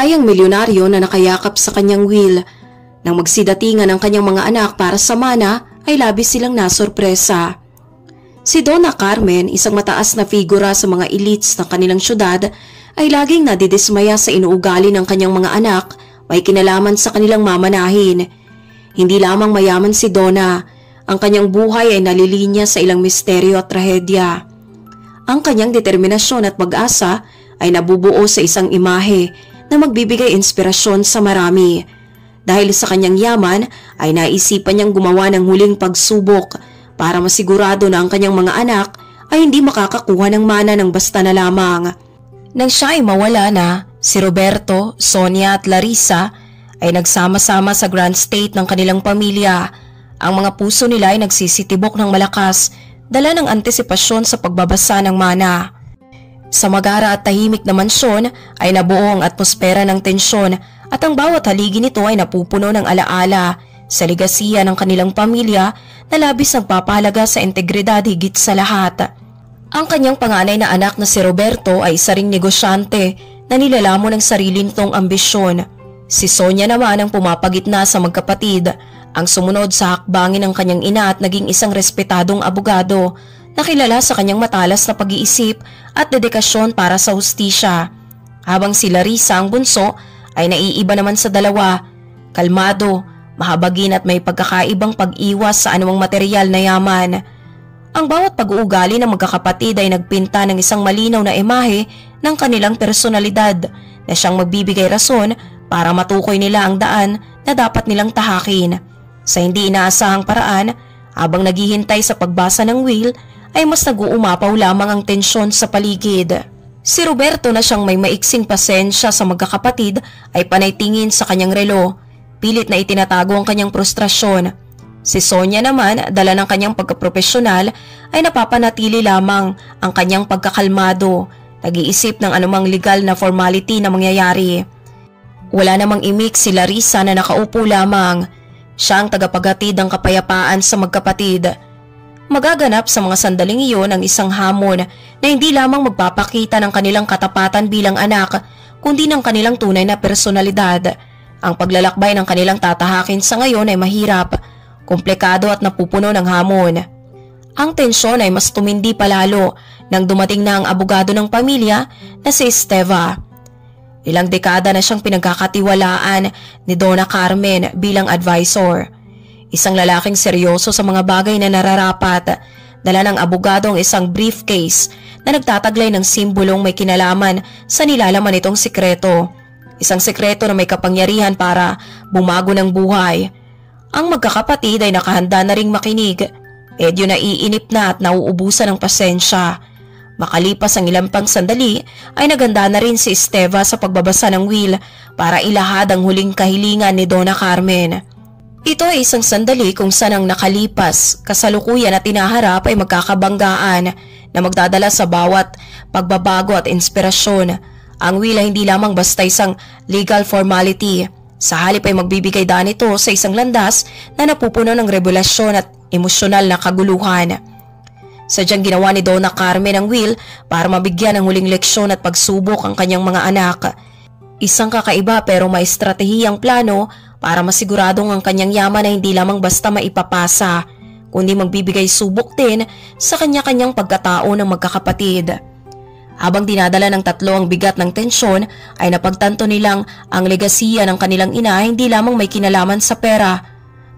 Namatay ang milyonaryo na nakayakap sa kanyang will. Nang magsidatingan ang kanyang mga anak para sa mana, ay labis silang nasorpresa. Si Donna Carmen, isang mataas na figura sa mga elites ng kanilang syudad, ay laging nadidismaya sa inuugali ng kanyang mga anak may kinalaman sa kanilang mamanahin. Hindi lamang mayaman si Donna, ang kanyang buhay ay nalilinya sa ilang misteryo at trahedya. Ang kanyang determinasyon at pag-asa ay nabubuo sa isang imahe na magbibigay inspirasyon sa marami. Dahil sa kanyang yaman ay naisipan niyang gumawa ng huling pagsubok para masigurado na ang kanyang mga anak ay hindi makakakuha ng mana ng basta na lamang. Nang siya ay mawala na, si Roberto, Sonia at Larissa ay nagsama-sama sa grand state ng kanilang pamilya. Ang mga puso nila ay nagsisitibok ng malakas, dala ng antisipasyon sa pagbabasa ng mana. Sa magara at tahimik na mansyon ay nabuo ang atmosfera ng tensyon at ang bawat haligi nito ay napupuno ng alaala sa ligasiya ng kanilang pamilya na labis nagpapahalaga sa integridad higit sa lahat. Ang kanyang panganay na anak na si Roberto ay isa ring negosyante na nilalamo ng sarili nitong ambisyon. Si Sonia naman ang pumapagitna sa magkapatid, ang sumunod sa hakbangin ng kanyang ina at naging isang respetadong abogado na kilala sa kanyang matalas na pag-iisip at dedikasyon para sa hustisya. Habang si Larissa ang bunso ay naiiba naman sa dalawa, kalmado, mahabagin at may pagkakaibang pag-iwas sa anumang material na yaman. Ang bawat pag-uugali ng magkakapatid ay nagpinta ng isang malinaw na imahe ng kanilang personalidad na siyang magbibigay rason para matukoy nila ang daan na dapat nilang tahakin. Sa hindi inaasahang paraan, habang naghihintay sa pagbasa ng will, ay mas nag-uumapaw lamang ang tensyon sa paligid. Si Roberto na siyang may maiksing pasensya sa magkakapatid ay panay tingin sa kanyang relo. Pilit na itinatago ang kanyang frustrasyon Si Sonia naman, dala ng kanyang pagkapropesyonal, ay napapanatili lamang ang kanyang pagkakalmado, nag-iisip ng anumang legal na formality na mangyayari. Wala namang imik si Larissa na nakaupo lamang. Siya ang tagapagatid ng kapayapaan sa magkapatid. Magaganap sa mga sandaling iyon ang isang hamon na hindi lamang magpapakita ng kanilang katapatan bilang anak, kundi ng kanilang tunay na personalidad. Ang paglalakbay ng kanilang tatahakin sa ngayon ay mahirap komplikado at napupuno ng hamon. Ang tensyon ay mas tumindi palalo nang dumating na ang abogado ng pamilya na si Esteva. Ilang dekada na siyang pinagkakatiwalaan ni Donna Carmen bilang advisor. Isang lalaking seryoso sa mga bagay na nararapat, dala ng abogado ang isang briefcase na nagtataglay ng simbolong may kinalaman sa nilalaman nitong sikreto. Isang sikreto na may kapangyarihan para bumago ng buhay ang magkakapatid ay nakahanda na ring makinig. Medyo naiinip na at nauubusan ng pasensya. Makalipas ang ilang pang sandali ay naganda na rin si Esteva sa pagbabasa ng will para ilahad ang huling kahilingan ni Donna Carmen. Ito ay isang sandali kung saan ang nakalipas, kasalukuyan at tinaharap ay magkakabanggaan na magdadala sa bawat pagbabago at inspirasyon. Ang will ay hindi lamang basta isang legal formality sa halip ay magbibigay daan ito sa isang landas na napupuno ng revelasyon at emosyonal na kaguluhan. Sadyang ginawa ni Donna Carmen ang will para mabigyan ng huling leksyon at pagsubok ang kanyang mga anak. Isang kakaiba pero may estratehiyang plano para masiguradong ang kanyang yaman ay hindi lamang basta maipapasa, kundi magbibigay subok din sa kanya-kanyang pagkatao ng magkakapatid. Habang dinadala ng tatlo ang bigat ng tensyon ay napagtanto nilang ang legasiya ng kanilang ina hindi lamang may kinalaman sa pera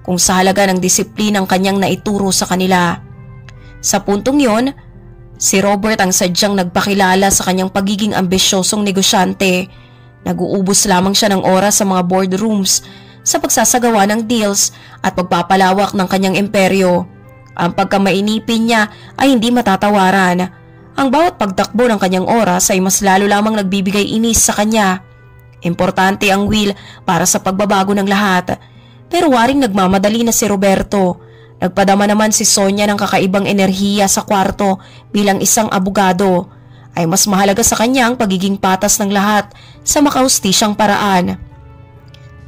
kung sa halaga ng disiplinang kanyang naituro sa kanila. Sa puntong yon, si Robert ang sadyang nagpakilala sa kanyang pagiging ambisyosong negosyante. Nag-uubos lamang siya ng oras sa mga boardrooms sa pagsasagawa ng deals at pagpapalawak ng kanyang imperyo. Ang pagkamainipin niya ay hindi matatawaran ang bawat pagtakbo ng kanyang oras ay mas lalo lamang nagbibigay inis sa kanya. Importante ang will para sa pagbabago ng lahat. Pero waring nagmamadali na si Roberto. Nagpadama naman si Sonia ng kakaibang enerhiya sa kwarto bilang isang abogado. Ay mas mahalaga sa kanya ang pagiging patas ng lahat sa makaustisyang paraan.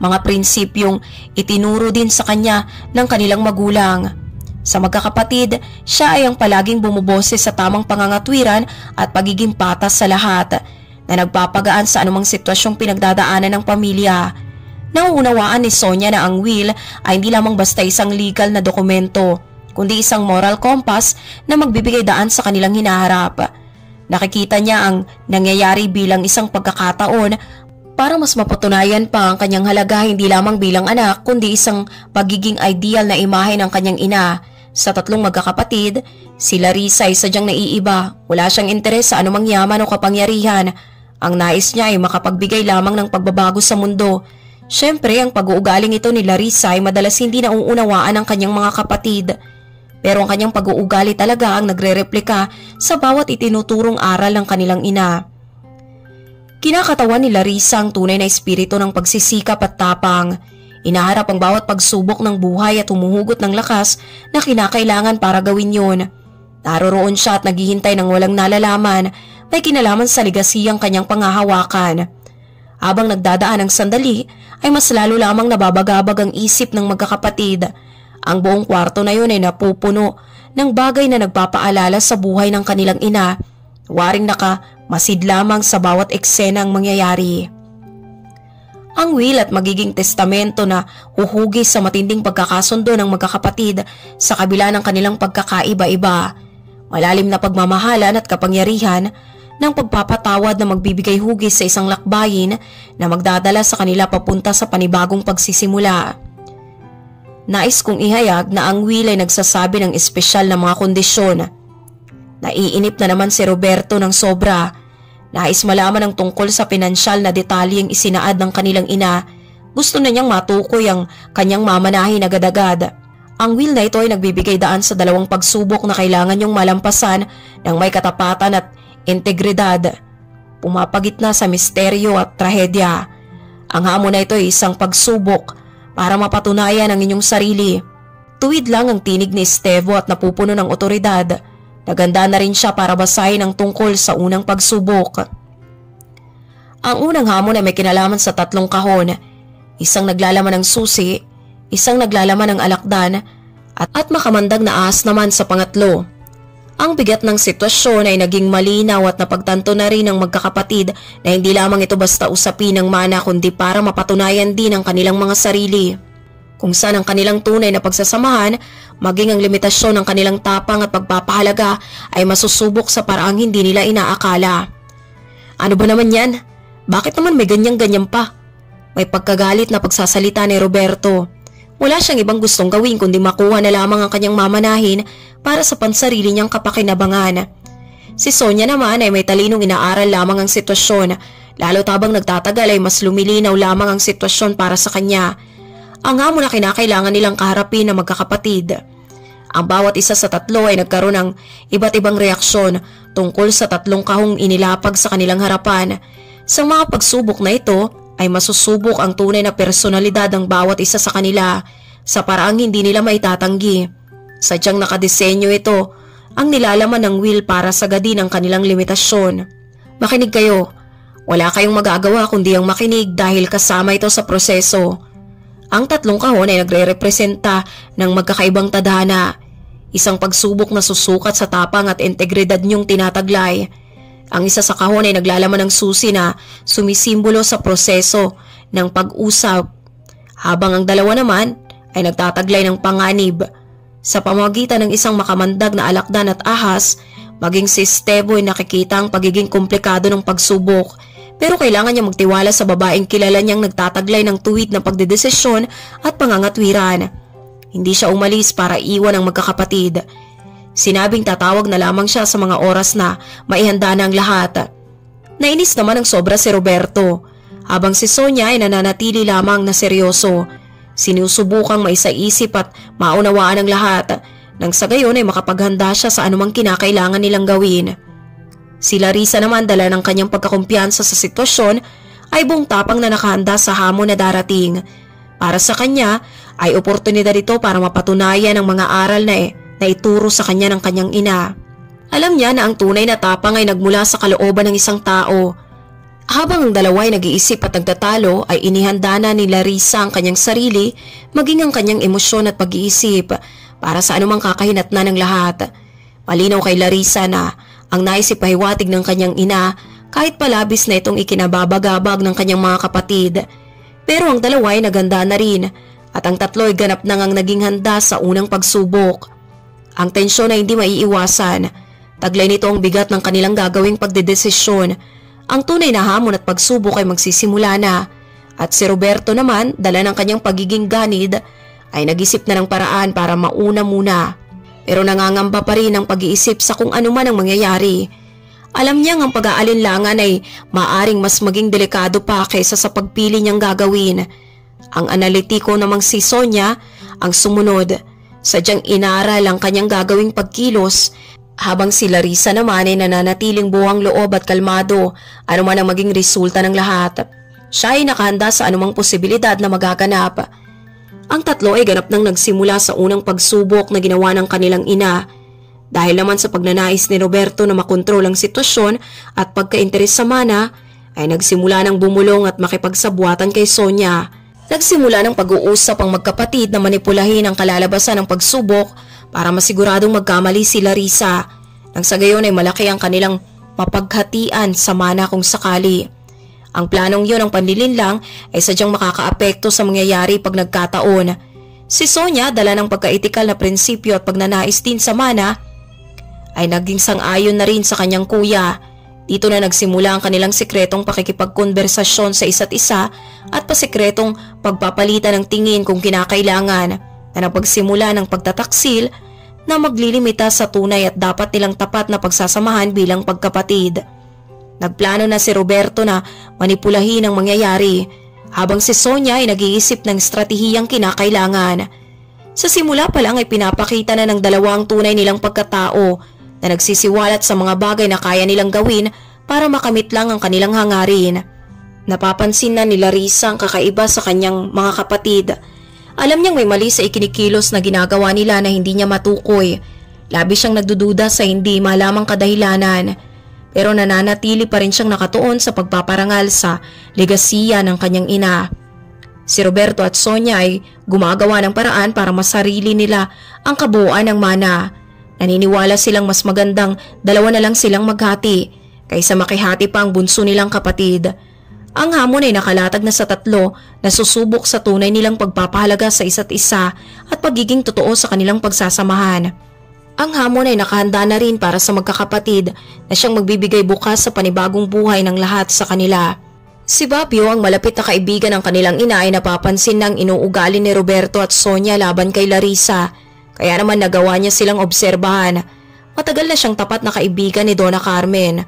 Mga prinsipyong itinuro din sa kanya ng kanilang magulang. Sa magkakapatid, siya ay ang palaging bumuboses sa tamang pangangatwiran at pagiging patas sa lahat. na nagpapagaan sa anumang sitwasyong pinagdadaanan ng pamilya. Nauunawaan ni Sonia na ang will ay hindi lamang basta isang legal na dokumento, kundi isang moral compass na magbibigay daan sa kanilang hinaharap. Nakikita niya ang nangyayari bilang isang pagkakataon para mas mapatunayan pa ang kanyang halaga hindi lamang bilang anak kundi isang pagiging ideal na imahe ng kanyang ina sa tatlong magkakapatid, si Larissa ay sadyang naiiba. Wala siyang interes sa anumang yaman o kapangyarihan. Ang nais niya ay makapagbigay lamang ng pagbabago sa mundo. Siyempre, ang pag-uugaling ito ni Larissa ay madalas hindi nauunawaan ng kanyang mga kapatid. Pero ang kanyang pag-uugali talaga ang nagre-replika sa bawat itinuturong aral ng kanilang ina. Kinakatawan ni Larissa ang tunay na espiritu ng pagsisikap at tapang. Inaharap ang bawat pagsubok ng buhay at humuhugot ng lakas na kinakailangan para gawin yun. Naroroon siya at naghihintay ng walang nalalaman, may kinalaman sa ligasiyang kanyang pangahawakan. Habang nagdadaan ang sandali, ay mas lalo lamang nababagabag ang isip ng magkakapatid. Ang buong kwarto na yun ay napupuno ng bagay na nagpapaalala sa buhay ng kanilang ina, waring naka masid lamang sa bawat eksena ang mangyayari ang will at magiging testamento na huhugis sa matinding pagkakasundo ng magkakapatid sa kabila ng kanilang pagkakaiba-iba. Malalim na pagmamahalan at kapangyarihan ng pagpapatawad na magbibigay hugis sa isang lakbayin na magdadala sa kanila papunta sa panibagong pagsisimula. Nais kong ihayag na ang will ay nagsasabi ng espesyal na mga kondisyon. Naiinip na naman si Roberto ng sobra Nais malaman ang tungkol sa pinansyal na detalyeng isinaad ng kanilang ina. Gusto na niyang matukoy ang kanyang mamanahin agad-agad. Ang will na ito ay nagbibigay daan sa dalawang pagsubok na kailangan niyong malampasan ng may katapatan at integridad. Pumapagitna sa misteryo at trahedya. Ang hamon na ito ay isang pagsubok para mapatunayan ang inyong sarili. Tuwid lang ang tinig ni Estevo at napupuno ng otoridad Naganda na rin siya para basahin ang tungkol sa unang pagsubok. Ang unang hamon ay may kinalaman sa tatlong kahon. Isang naglalaman ng susi, isang naglalaman ng alakdan, at, at makamandag na ahas naman sa pangatlo. Ang bigat ng sitwasyon ay naging malinaw at napagtanto na rin ng magkakapatid na hindi lamang ito basta usapin ng mana kundi para mapatunayan din ang kanilang mga sarili kung saan ang kanilang tunay na pagsasamahan maging ang limitasyon ng kanilang tapang at pagpapahalaga ay masusubok sa paraang hindi nila inaakala. Ano ba naman yan? Bakit naman may ganyang-ganyan pa? May pagkagalit na pagsasalita ni Roberto. Wala siyang ibang gustong gawin kundi makuha na lamang ang kanyang mamanahin para sa pansarili niyang kapakinabangan. Si Sonia naman ay may talinong inaaral lamang ang sitwasyon, lalo tabang nagtatagal ay mas lumilinaw lamang ang sitwasyon para sa kanya ang hamon na kinakailangan nilang kaharapin ng magkakapatid. Ang bawat isa sa tatlo ay nagkaroon ng iba't ibang reaksyon tungkol sa tatlong kahong inilapag sa kanilang harapan. Sa mga pagsubok na ito ay masusubok ang tunay na personalidad ng bawat isa sa kanila sa paraang hindi nila maitatanggi. Sadyang nakadesenyo ito ang nilalaman ng will para sagadin ang kanilang limitasyon. Makinig kayo. Wala kayong magagawa kundi ang makinig dahil kasama ito sa proseso. Ang tatlong kahon ay nagre-representa ng magkakaibang tadhana, isang pagsubok na susukat sa tapang at integridad niyong tinataglay. Ang isa sa kahon ay naglalaman ng susi na sumisimbolo sa proseso ng pag-usap, habang ang dalawa naman ay nagtataglay ng panganib. Sa pamagitan ng isang makamandag na alakdan at ahas, maging si Stebo ay nakikita ang pagiging komplikado ng pagsubok pero kailangan niya magtiwala sa babaeng kilala niyang nagtataglay ng tuwid na pagdedesisyon at pangangatwiran. Hindi siya umalis para iwan ang magkakapatid. Sinabing tatawag na lamang siya sa mga oras na maihanda na ang lahat. Nainis naman ang sobra si Roberto, habang si Sonia ay nananatili lamang na seryoso. Sinusubukang maisaisip at maunawaan ang lahat nang sa gayon ay makapaghanda siya sa anumang kinakailangan nilang gawin. Si Larissa naman dala ng kanyang pagkakumpiyansa sa sitwasyon ay buong tapang na nakahanda sa hamon na darating. Para sa kanya ay oportunidad ito para mapatunayan ang mga aral na, eh, na ituro sa kanya ng kanyang ina. Alam niya na ang tunay na tapang ay nagmula sa kalooban ng isang tao. Habang ang dalawa ay nag-iisip at nagtatalo ay inihanda na ni Larissa ang kanyang sarili maging ang kanyang emosyon at pag-iisip para sa anumang kakahinat na ng lahat. Malinaw kay Larissa na ang nais ipahiwatig ng kanyang ina kahit palabis na itong ikinababagabag ng kanyang mga kapatid. Pero ang dalawa ay naganda na rin at ang tatlo ay ganap nang ang naging handa sa unang pagsubok. Ang tensyon ay hindi maiiwasan. Taglay nito ang bigat ng kanilang gagawing pagdedesisyon. Ang tunay na hamon at pagsubok ay magsisimula na. At si Roberto naman, dala ng kanyang pagiging ganid, ay nag-isip na ng paraan para mauna muna. Pero nangangamba pa rin ang pag-iisip sa kung ano man ang mangyayari. Alam niyang ang pag-aalinlangan ay maaring mas maging delikado pa kaysa sa pagpili niyang gagawin. Ang analitiko namang si Sonia ang sumunod. Sadyang inaral ang kanyang gagawing pagkilos habang si Larissa naman ay nananatiling buwang loob at kalmado ano man ang maging resulta ng lahat. Siya ay nakahanda sa anumang posibilidad na magaganap. Ang tatlo ay ganap nang nagsimula sa unang pagsubok na ginawa ng kanilang ina dahil naman sa pagnanais ni Roberto na makontrol ang sitwasyon at pagkainteres sa mana, ay nagsimula ng bumulong at makipagsabwatan kay Sonia. Nagsimula ng pag-uusap ang magkapatid na manipulahin ang kalalabasan ng pagsubok para masiguradong magkamali si Larissa. Nang sa gayon ay malaki ang kanilang mapaghatian sa mana kung sakali. Ang planong yun ng panlilinlang ay sadyang makakaapekto sa mangyayari pag nagkataon. Si Sonia dala ng pagkaitikal na prinsipyo at pagnanais din sa mana ay naging sang-ayon na rin sa kanyang kuya. Dito na nagsimula ang kanilang sikretong pakikipagkonversasyon sa isa't isa at pasikretong pagpapalitan ng tingin kung kinakailangan na napagsimula ng pagtataksil na maglilimita sa tunay at dapat nilang tapat na pagsasamahan bilang pagkapatid. Nagplano na si Roberto na manipulahin ang mangyayari habang si Sonia ay nag-iisip ng estratehiyang kinakailangan. Sa simula pa lang ay pinapakita na ng dalawang tunay nilang pagkatao na nagsisiwalat sa mga bagay na kaya nilang gawin para makamit lang ang kanilang hangarin. Napapansin na ni Larissa ang kakaiba sa kanyang mga kapatid. Alam niyang may mali sa ikinikilos na ginagawa nila na hindi niya matukoy. Labi siyang nagdududa sa hindi malamang kadahilanan. Pero nananatili pa rin siyang nakatuon sa pagpaparangal sa legasiya ng kanyang ina. Si Roberto at Sonia ay gumagawa ng paraan para masarili nila ang kabuuan ng mana Naniniwala silang mas magandang dalawa na lang silang maghati kaysa makihati pa ang bunso nilang kapatid. Ang hamon ay nakalatag na sa tatlo na susubok sa tunay nilang pagpapahalaga sa isa't isa at pagiging totoo sa kanilang pagsasamahan. Ang hamon ay nakahanda na rin para sa magkakapatid na siyang magbibigay bukas sa panibagong buhay ng lahat sa kanila. Si Babio ang malapit na kaibigan ng kanilang ina ay napapansin ng inuugali ni Roberto at Sonia laban kay Larissa kaya naman nagawa niya silang obserbahan. Matagal na siyang tapat na kaibigan ni Donna Carmen.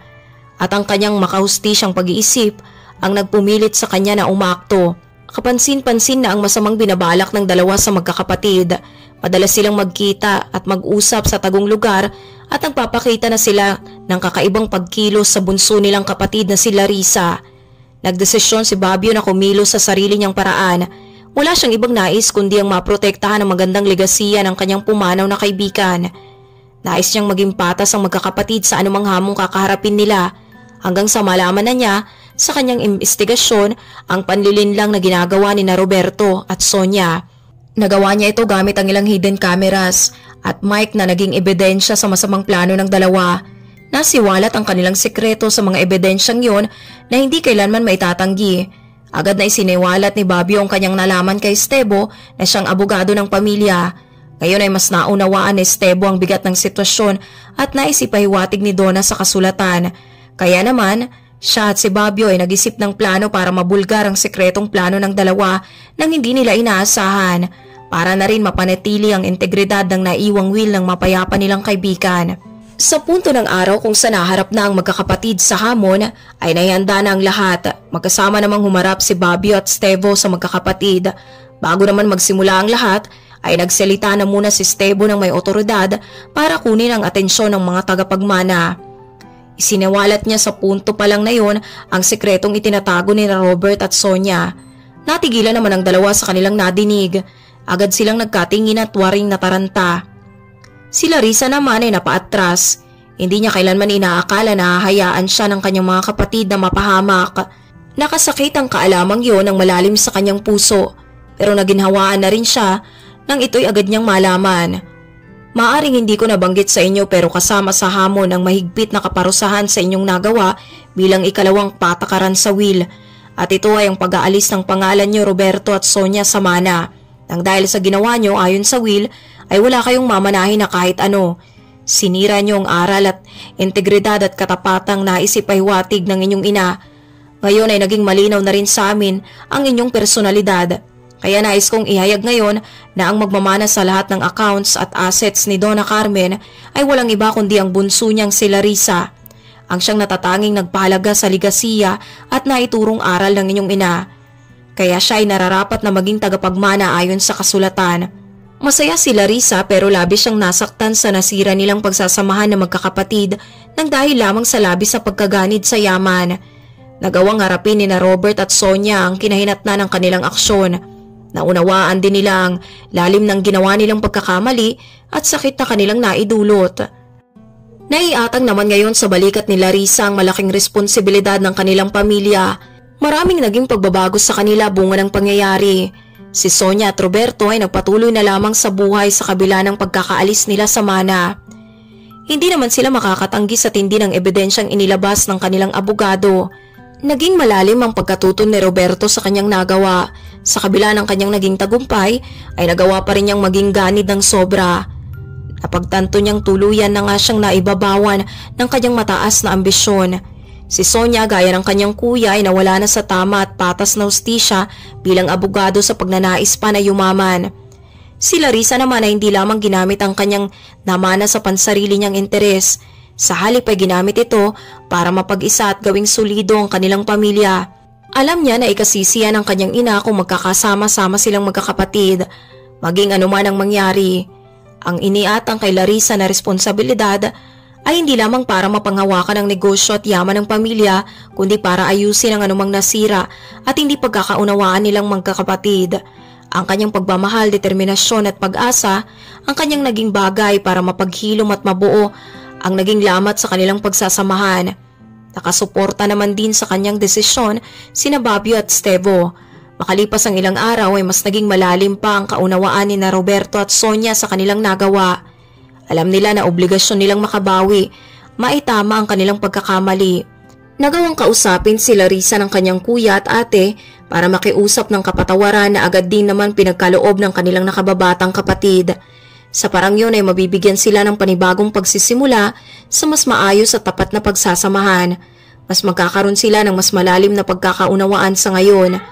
At ang kanyang makahustisyang pag-iisip ang nagpumilit sa kanya na umakto. Kapansin-pansin na ang masamang binabalak ng dalawa sa magkakapatid. Madalas silang magkita at mag-usap sa tagong lugar at nagpapakita na sila ng kakaibang pagkilos sa bunso nilang kapatid na si Larissa. Nagdesisyon si Babio na kumilos sa sarili niyang paraan wala siyang ibang nais kundi ang maprotektahan ang magandang legasiya ng kanyang pumanaw na kaibigan. Nais niyang maging patas ang magkakapatid sa anumang hamong kakaharapin nila hanggang sa malaman na niya sa kanyang investigasyon ang panlilinlang na ginagawa ni na Roberto at Sonia. Nagawa niya ito gamit ang ilang hidden cameras at mic na naging ebidensya sa masamang plano ng dalawa. Nasiwalat ang kanilang sekreto sa mga ebidensyang yon na hindi kailanman maitatanggi Agad na isiniwalat ni Bobby ang kanyang nalaman kay Stebo na siyang abogado ng pamilya. Ngayon ay mas naunawaan ni Stebo ang bigat ng sitwasyon at naisipahiwatig ni Donna sa kasulatan. Kaya naman, siya at si Babio ay nag-isip ng plano para mabulgar ang sekretong plano ng dalawa nang hindi nila inaasahan para na rin mapanatili ang integridad ng naiwang will ng mapayapa nilang kaibigan. Sa punto ng araw kung saan naharap na ang magkakapatid sa hamon ay nahihanda na ang lahat. Magkasama namang humarap si Babio at Stevo sa magkakapatid. Bago naman magsimula ang lahat ay nagsalita na muna si Stevo ng may otoridad para kunin ang atensyon ng mga tagapagmana. Isinawalat niya sa punto pa lang na yon ang sekretong itinatago ni Robert at Sonia. Natigilan naman ang dalawa sa kanilang nadinig. Agad silang nagkatingin at waring nataranta. Si Larissa naman ay napaatras. Hindi niya kailanman inaakala na hahayaan siya ng kanyang mga kapatid na mapahamak. Nakasakit ang kaalamang yon ng malalim sa kanyang puso pero naginhawaan na rin siya nang ito'y agad niyang malaman. Maaring hindi ko nabanggit sa inyo pero kasama sa hamon ang mahigpit na kaparusahan sa inyong nagawa bilang ikalawang patakaran sa will. At ito ay ang pag-aalis ng pangalan niyo Roberto at Sonia Samana. Nang dahil sa ginawa niyo ayon sa will ay wala kayong mamanahin na kahit ano. Sinira niyo ang aral at integridad at katapatang naisipaywatig ng inyong ina. Ngayon ay naging malinaw na rin sa amin ang inyong personalidad. Kaya nais kong ihayag ngayon na ang magmamana sa lahat ng accounts at assets ni Donna Carmen ay walang iba kundi ang bunso niyang si Larissa. Ang siyang natatanging nagpahalaga sa ligasiya at naiturong aral ng inyong ina. Kaya siya ay nararapat na maging tagapagmana ayon sa kasulatan. Masaya si Larissa pero labis siyang nasaktan sa nasira nilang pagsasamahan ng magkakapatid nang dahil lamang sa labis sa pagkaganid sa yaman. Nagawang harapin ni na Robert at Sonia ang kinahinatnan ng kanilang aksyon. Naunawaan din nila ang lalim ng ginawa nilang pagkakamali at sakit na kanilang naidulot. Naiatang naman ngayon sa balikat ni Larissa ang malaking responsibilidad ng kanilang pamilya. Maraming naging pagbabago sa kanila bunga ng pangyayari. Si Sonia at Roberto ay nagpatuloy na lamang sa buhay sa kabila ng pagkakaalis nila sa mana. Hindi naman sila makakatanggi sa tindi ng ebidensyang inilabas ng kanilang abogado. Naging malalim ang pagkatuto ni Roberto sa kanyang nagawa. Sa kabila ng kanyang naging tagumpay, ay nagawa pa rin niyang maging ganid ng sobra. Napagtanto niyang tuluyan na nga siyang naibabawan ng kanyang mataas na ambisyon. Si Sonia gaya ng kanyang kuya ay nawala na sa tama at patas na ustisya bilang abogado sa pagnanais pa na yumaman. Si Larissa naman ay hindi lamang ginamit ang kanyang namana sa pansarili niyang interes, sa halip ay ginamit ito para mapag-isa at gawing solido ang kanilang pamilya. Alam niya na ikasisiyan ng kanyang ina kung magkakasama-sama silang magkakapatid, maging anuman ang mangyari. Ang iniatang kay Larissa na responsibilidad ay hindi lamang para mapanghawakan ang negosyo at yaman ng pamilya, kundi para ayusin ang anumang nasira at hindi pagkakaunawaan nilang magkakapatid. Ang kanyang pagmamahal, determinasyon at pag-asa, ang kanyang naging bagay para mapaghilom at mabuo ang naging lamat sa kanilang pagsasamahan. Nakasuporta naman din sa kanyang desisyon sina Babio at Stevo. Makalipas ang ilang araw ay mas naging malalim pa ang kaunawaan ni na Roberto at Sonia sa kanilang nagawa. Alam nila na obligasyon nilang makabawi, maitama ang kanilang pagkakamali. Nagawang kausapin si Larissa ng kanyang kuya at ate para makiusap ng kapatawaran na agad din naman pinagkaloob ng kanilang nakababatang kapatid. Sa parang yun ay mabibigyan sila ng panibagong pagsisimula sa mas maayos at tapat na pagsasamahan. Mas magkakaroon sila ng mas malalim na pagkakaunawaan sa ngayon.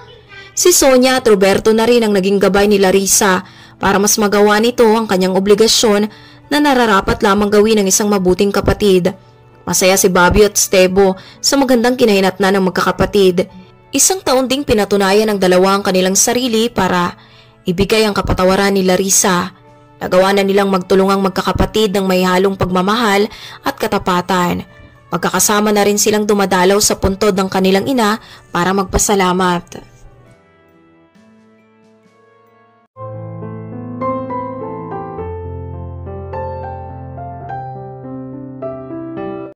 Si Sonia at Roberto na rin ang naging gabay ni Larissa para mas magawa nito ang kanyang obligasyon na nararapat lamang gawin ng isang mabuting kapatid. Masaya si Bobby at Stebo sa magandang kinahinatnan ng magkakapatid. Isang taon ding pinatunayan ng dalawa ang kanilang sarili para ibigay ang kapatawaran ni Larissa. Nagawa na nilang magtulungang magkakapatid ng may halong pagmamahal at katapatan. Magkakasama na rin silang dumadalaw sa puntod ng kanilang ina para magpasalamat.